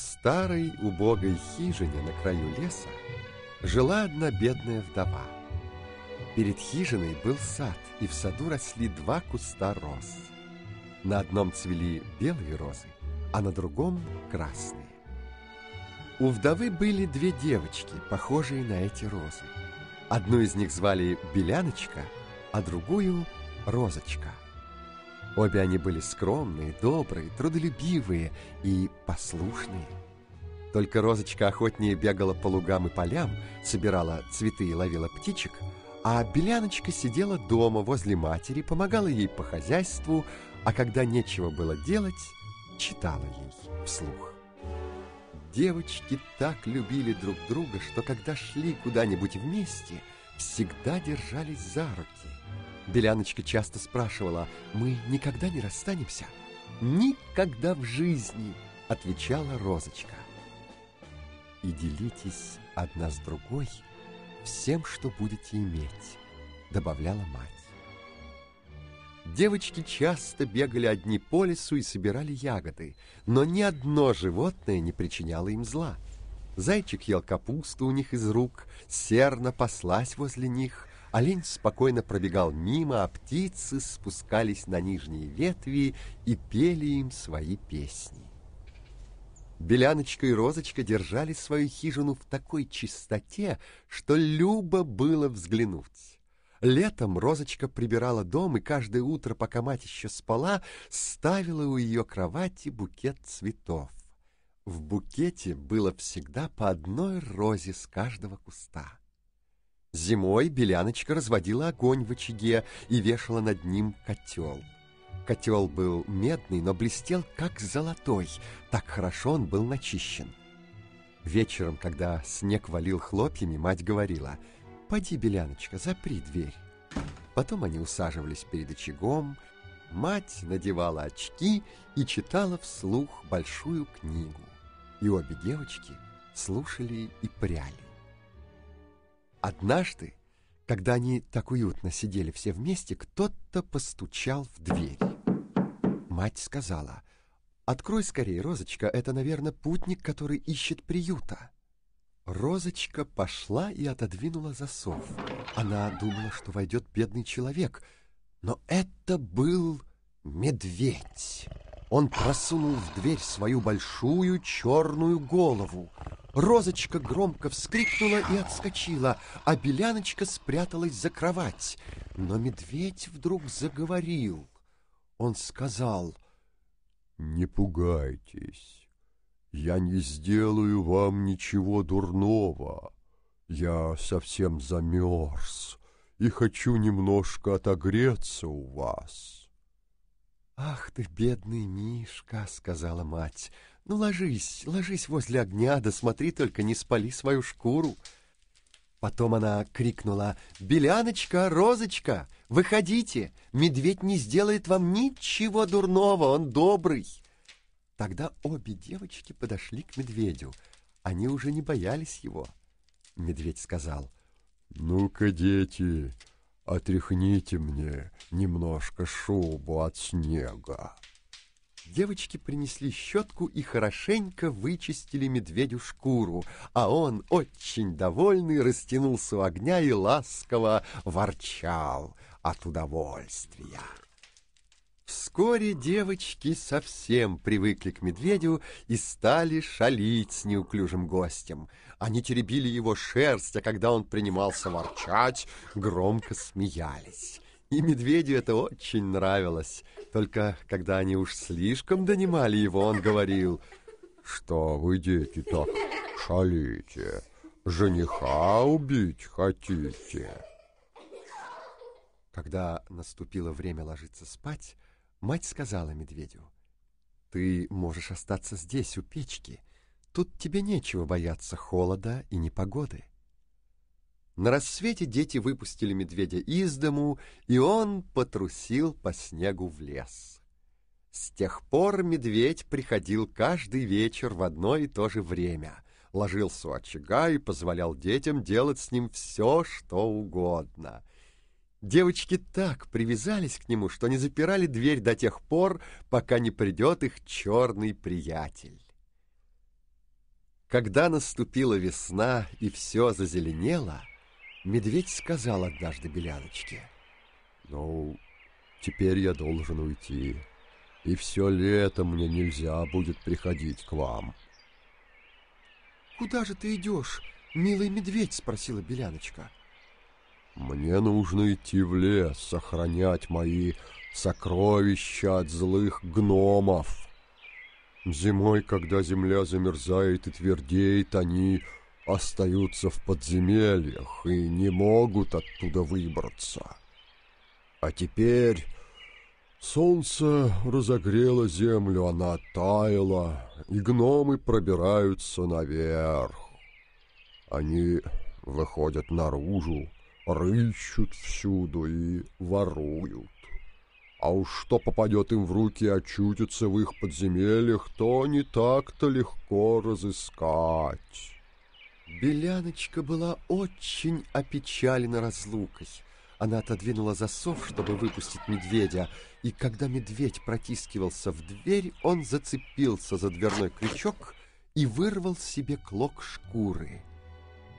старой убогой хижине на краю леса жила одна бедная вдова. Перед хижиной был сад, и в саду росли два куста роз. На одном цвели белые розы, а на другом — красные. У вдовы были две девочки, похожие на эти розы. Одну из них звали Беляночка, а другую — Розочка. Обе они были скромные, добрые, трудолюбивые и послушные. Только Розочка охотнее бегала по лугам и полям, собирала цветы и ловила птичек, а Беляночка сидела дома возле матери, помогала ей по хозяйству, а когда нечего было делать, читала ей вслух. Девочки так любили друг друга, что когда шли куда-нибудь вместе, всегда держались за руки. Беляночка часто спрашивала, «Мы никогда не расстанемся?» «Никогда в жизни!» — отвечала Розочка. «И делитесь одна с другой всем, что будете иметь», — добавляла мать. Девочки часто бегали одни по лесу и собирали ягоды, но ни одно животное не причиняло им зла. Зайчик ел капусту у них из рук, серна паслась возле них, Олень спокойно пробегал мимо, а птицы спускались на нижние ветви и пели им свои песни. Беляночка и Розочка держали свою хижину в такой чистоте, что любо было взглянуть. Летом Розочка прибирала дом и каждое утро, пока мать еще спала, ставила у ее кровати букет цветов. В букете было всегда по одной розе с каждого куста. Зимой Беляночка разводила огонь в очаге и вешала над ним котел. Котел был медный, но блестел как золотой, так хорошо он был начищен. Вечером, когда снег валил хлопьями, мать говорила, «Поди, Беляночка, запри дверь». Потом они усаживались перед очагом, мать надевала очки и читала вслух большую книгу. И обе девочки слушали и пряли. Однажды, когда они так уютно сидели все вместе, кто-то постучал в дверь. Мать сказала, «Открой скорее, Розочка, это, наверное, путник, который ищет приюта». Розочка пошла и отодвинула засов. Она думала, что войдет бедный человек, но это был медведь. Он просунул в дверь свою большую черную голову. Розочка громко вскрикнула и отскочила, а Беляночка спряталась за кровать. Но медведь вдруг заговорил. Он сказал, «Не пугайтесь, я не сделаю вам ничего дурного. Я совсем замерз и хочу немножко отогреться у вас». «Ах ты, бедный Мишка!» — сказала мать. «Ну, ложись, ложись возле огня, да смотри только, не спали свою шкуру!» Потом она крикнула «Беляночка, Розочка, выходите! Медведь не сделает вам ничего дурного, он добрый!» Тогда обе девочки подошли к медведю. Они уже не боялись его. Медведь сказал «Ну-ка, дети, Отряхните мне немножко шубу от снега. Девочки принесли щетку и хорошенько вычистили медведю шкуру, а он, очень довольный, растянулся у огня и ласково ворчал от удовольствия. Вскоре девочки совсем привыкли к медведю и стали шалить с неуклюжим гостем. Они теребили его шерсть, а когда он принимался ворчать, громко смеялись. И медведю это очень нравилось. Только когда они уж слишком донимали его, он говорил, «Что вы, дети, так шалите? Жениха убить хотите?» Когда наступило время ложиться спать, Мать сказала медведю, «Ты можешь остаться здесь, у печки. Тут тебе нечего бояться холода и непогоды». На рассвете дети выпустили медведя из дому, и он потрусил по снегу в лес. С тех пор медведь приходил каждый вечер в одно и то же время, ложился у очага и позволял детям делать с ним все, что угодно — Девочки так привязались к нему, что не запирали дверь до тех пор, пока не придет их черный приятель. Когда наступила весна и все зазеленело, медведь сказал однажды Беляночке. «Ну, теперь я должен уйти, и все лето мне нельзя будет приходить к вам». «Куда же ты идешь, милый медведь?» — спросила Беляночка. «Мне нужно идти в лес, сохранять мои сокровища от злых гномов». Зимой, когда земля замерзает и твердеет, они остаются в подземельях и не могут оттуда выбраться. А теперь солнце разогрело землю, она таяла, и гномы пробираются наверх. Они выходят наружу, рыщут всюду и воруют. А уж что попадет им в руки и очутится в их подземельях, то не так-то легко разыскать. Беляночка была очень опечалена разлукой. Она отодвинула засов, чтобы выпустить медведя, и когда медведь протискивался в дверь, он зацепился за дверной крючок и вырвал себе клок шкуры.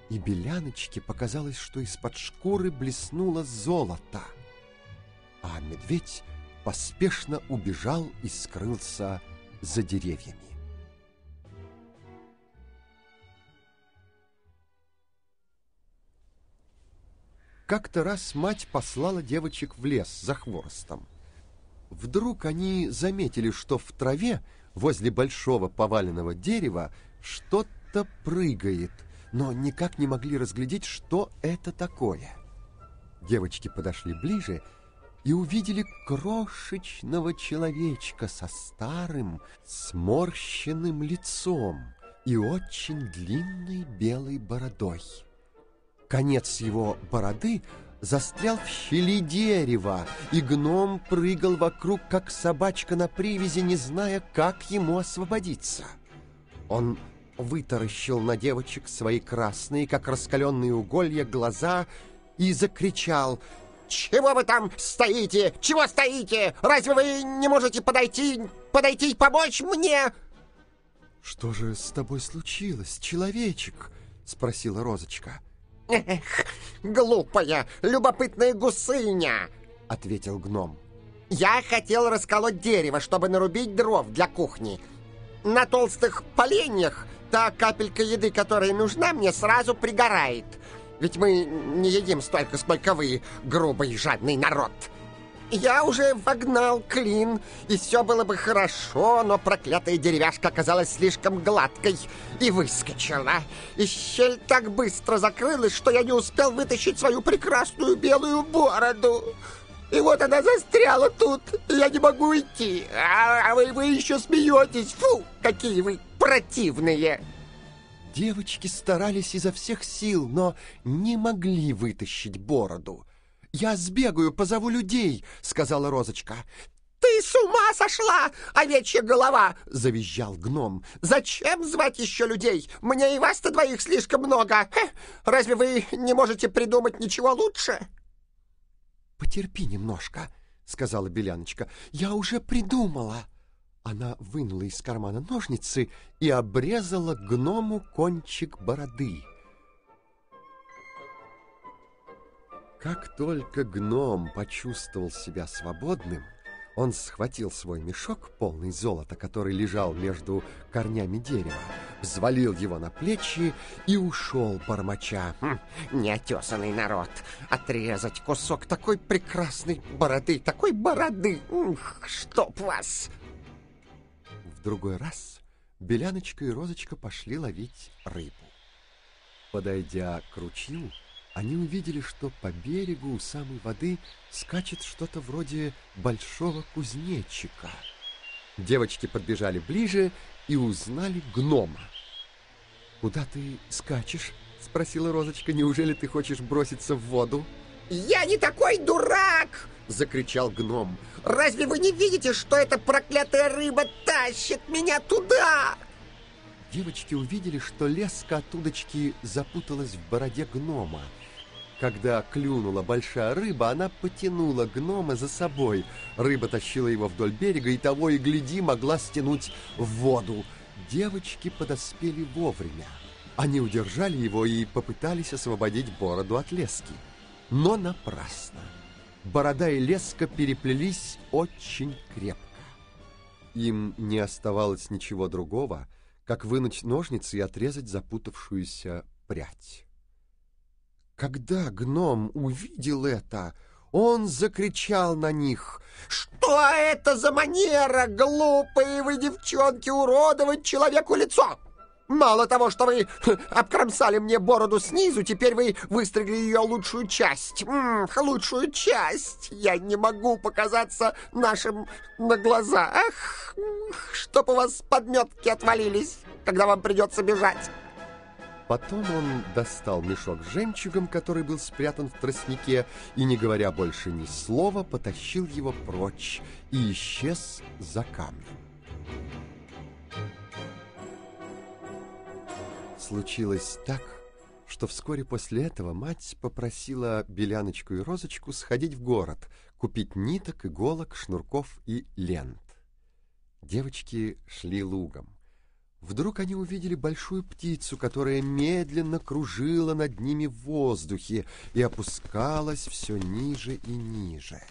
И Беляночке показалось, что из-под шкуры блеснуло золото. А медведь поспешно убежал и скрылся за деревьями. Как-то раз мать послала девочек в лес за хворостом. Вдруг они заметили, что в траве возле большого поваленного дерева что-то прыгает, но никак не могли разглядеть, что это такое. Девочки подошли ближе и увидели крошечного человечка со старым, сморщенным лицом и очень длинной белой бородой. Конец его бороды застрял в щели дерева, и гном прыгал вокруг, как собачка на привязи, не зная, как ему освободиться. Он вытаращил на девочек свои красные, как раскаленные уголья, глаза и закричал — чего вы там стоите? Чего стоите? Разве вы не можете подойти, подойти и помочь мне? Что же с тобой случилось, человечек? Спросила Розочка. Эх, глупая, любопытная гусыня, ответил гном. Я хотел расколоть дерево, чтобы нарубить дров для кухни. На толстых поленьях та капелька еды, которая нужна мне, сразу пригорает. Ведь мы не едим столько, сколько вы, грубый жадный народ. Я уже вогнал клин, и все было бы хорошо, но проклятая деревяшка оказалась слишком гладкой и выскочила. И щель так быстро закрылась, что я не успел вытащить свою прекрасную белую бороду. И вот она застряла тут, и я не могу уйти. А, а вы, вы еще смеетесь. Фу, какие вы противные. Девочки старались изо всех сил, но не могли вытащить бороду. «Я сбегаю, позову людей», — сказала Розочка. «Ты с ума сошла, овечья голова!» — завизжал гном. «Зачем звать еще людей? Мне и вас-то двоих слишком много. Хе, разве вы не можете придумать ничего лучше?» «Потерпи немножко», — сказала Беляночка. «Я уже придумала». Она вынула из кармана ножницы и обрезала гному кончик бороды. Как только гном почувствовал себя свободным, он схватил свой мешок, полный золота, который лежал между корнями дерева, взвалил его на плечи и ушел, бормоча. Хм, «Неотесанный народ! Отрезать кусок такой прекрасной бороды, такой бороды! Ух, чтоб вас!» В другой раз Беляночка и Розочка пошли ловить рыбу. Подойдя к ручью, они увидели, что по берегу у самой воды скачет что-то вроде большого кузнечика. Девочки подбежали ближе и узнали гнома. «Куда ты скачешь?» — спросила Розочка. «Неужели ты хочешь броситься в воду?» «Я не такой дурак!» — закричал гном. «Разве вы не видите, что эта проклятая рыба тащит меня туда?» Девочки увидели, что леска от удочки запуталась в бороде гнома. Когда клюнула большая рыба, она потянула гнома за собой. Рыба тащила его вдоль берега и того и гляди могла стянуть в воду. девочки подоспели вовремя. Они удержали его и попытались освободить бороду от лески. Но напрасно. Борода и леска переплелись очень крепко. Им не оставалось ничего другого, как вынуть ножницы и отрезать запутавшуюся прядь. Когда гном увидел это, он закричал на них. «Что это за манера, глупые вы девчонки, уродовать человеку лицо? Мало того, что вы обкромсали мне бороду снизу, теперь вы выстригли ее лучшую часть. М -м, лучшую часть. Я не могу показаться нашим на глаза. Ах, чтоб у вас подметки отвалились, когда вам придется бежать». Потом он достал мешок с жемчугом, который был спрятан в тростнике, и, не говоря больше ни слова, потащил его прочь и исчез за камнем. Случилось так, что вскоре после этого мать попросила Беляночку и Розочку сходить в город, купить ниток, иголок, шнурков и лент. Девочки шли лугом. Вдруг они увидели большую птицу, которая медленно кружила над ними в воздухе и опускалась все ниже и ниже.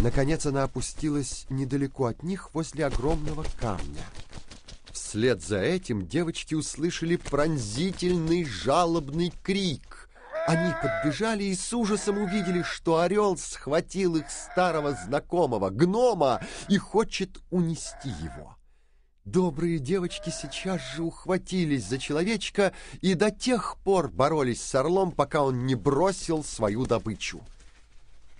Наконец она опустилась недалеко от них возле огромного камня. Вслед за этим девочки услышали пронзительный жалобный крик. Они подбежали и с ужасом увидели, что орел схватил их старого знакомого, гнома, и хочет унести его. Добрые девочки сейчас же ухватились за человечка и до тех пор боролись с орлом, пока он не бросил свою добычу.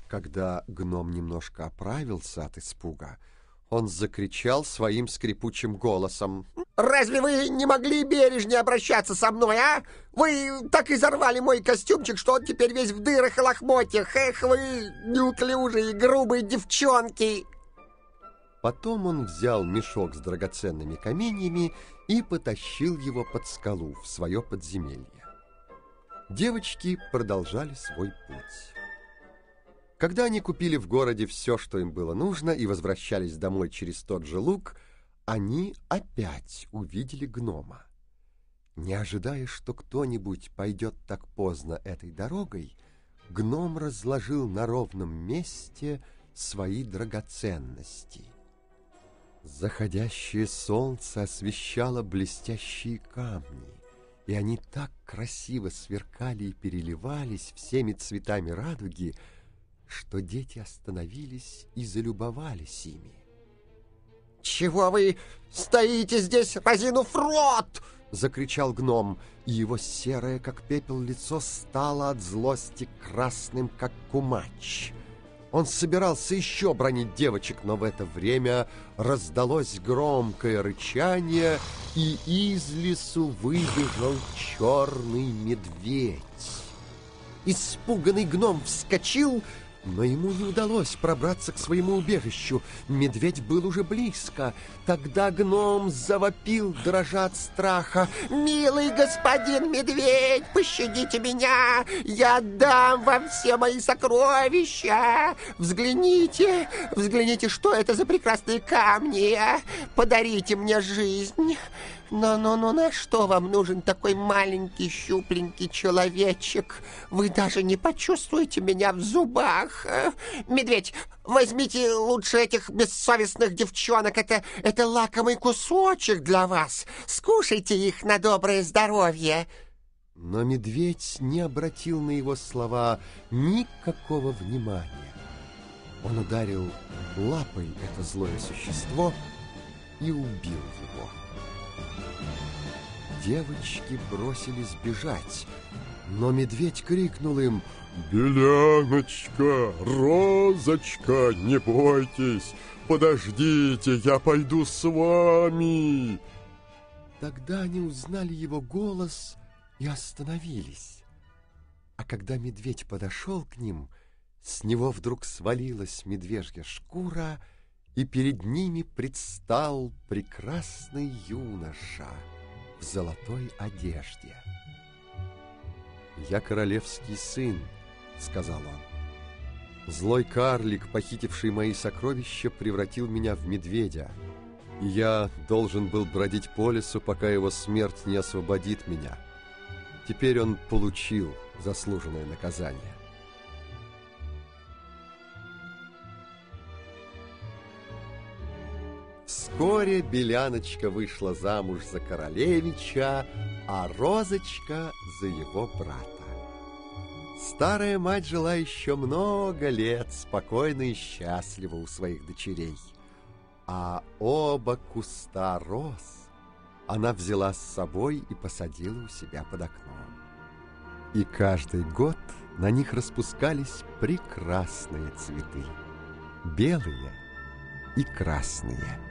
Когда гном немножко оправился от испуга, он закричал своим скрипучим голосом. «Разве вы не могли бережнее обращаться со мной, а? Вы так изорвали мой костюмчик, что он теперь весь в дырах и лохмотьях. Эх вы, неуклюжие, грубые девчонки!» Потом он взял мешок с драгоценными каменьями и потащил его под скалу в свое подземелье. Девочки продолжали свой путь. Когда они купили в городе все, что им было нужно, и возвращались домой через тот же луг, они опять увидели гнома. Не ожидая, что кто-нибудь пойдет так поздно этой дорогой, гном разложил на ровном месте свои драгоценности — Заходящее солнце освещало блестящие камни, и они так красиво сверкали и переливались всеми цветами радуги, что дети остановились и залюбовались ими. «Чего вы стоите здесь, разинув рот?» — закричал гном, и его серое, как пепел, лицо стало от злости красным, как кумач. Он собирался еще бронить девочек, но в это время раздалось громкое рычание, и из лесу выбежал черный медведь. Испуганный гном вскочил но ему не удалось пробраться к своему убежищу. Медведь был уже близко. Тогда гном завопил, дрожа от страха. «Милый господин медведь, пощадите меня! Я дам вам все мои сокровища! Взгляните, взгляните, что это за прекрасные камни! Подарите мне жизнь!» «Но-но-но, на что вам нужен такой маленький щупленький человечек? Вы даже не почувствуете меня в зубах. Медведь, возьмите лучше этих бессовестных девчонок. Это, это лакомый кусочек для вас. Скушайте их на доброе здоровье». Но медведь не обратил на его слова никакого внимания. Он ударил лапой это злое существо и убил его. Девочки бросились бежать, но медведь крикнул им «Беляночка, Розочка, не бойтесь, подождите, я пойду с вами!» Тогда они узнали его голос и остановились. А когда медведь подошел к ним, с него вдруг свалилась медвежья шкура, и перед ними предстал прекрасный юноша — в золотой одежде. «Я королевский сын», — сказал он. «Злой карлик, похитивший мои сокровища, превратил меня в медведя. Я должен был бродить по лесу, пока его смерть не освободит меня. Теперь он получил заслуженное наказание. Вскоре Беляночка вышла замуж за королевича, а Розочка за его брата. Старая мать жила еще много лет спокойно и счастливо у своих дочерей. А оба куста роз она взяла с собой и посадила у себя под окном. И каждый год на них распускались прекрасные цветы, белые и красные.